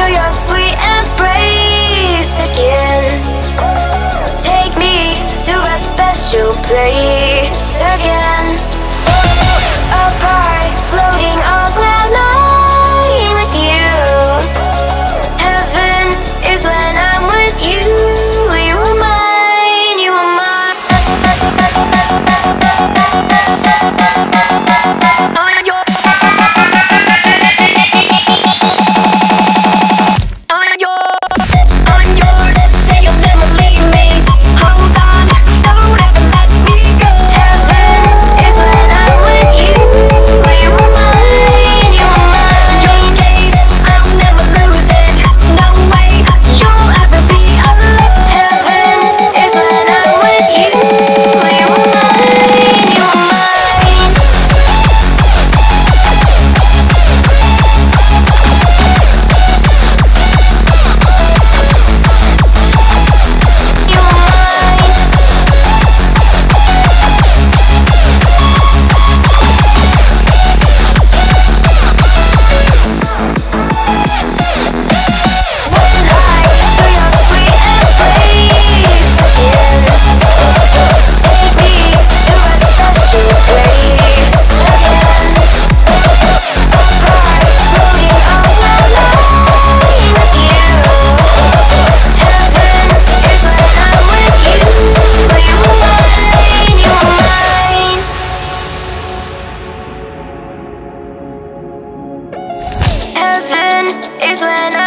to your sweet embrace again. Take me to that special place again. is when